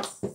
हल्दी